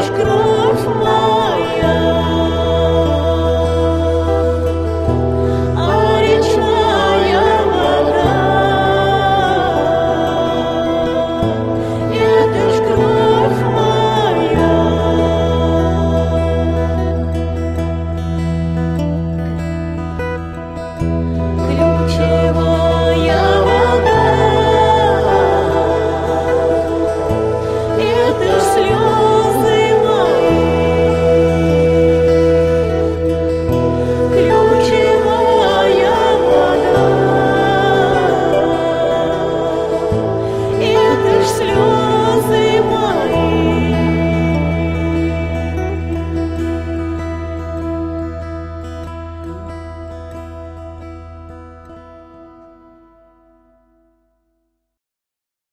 los cruces.